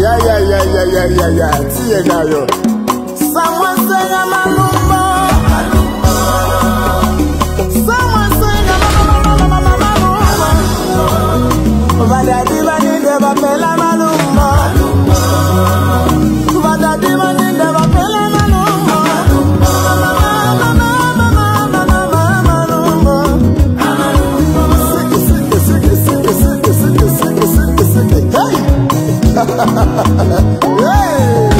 Ya ya ya ya ya tie nayo. Someone sing a malumbo. Someone sing a malumbo. Vadadi vaninde vapela malumbo. hey!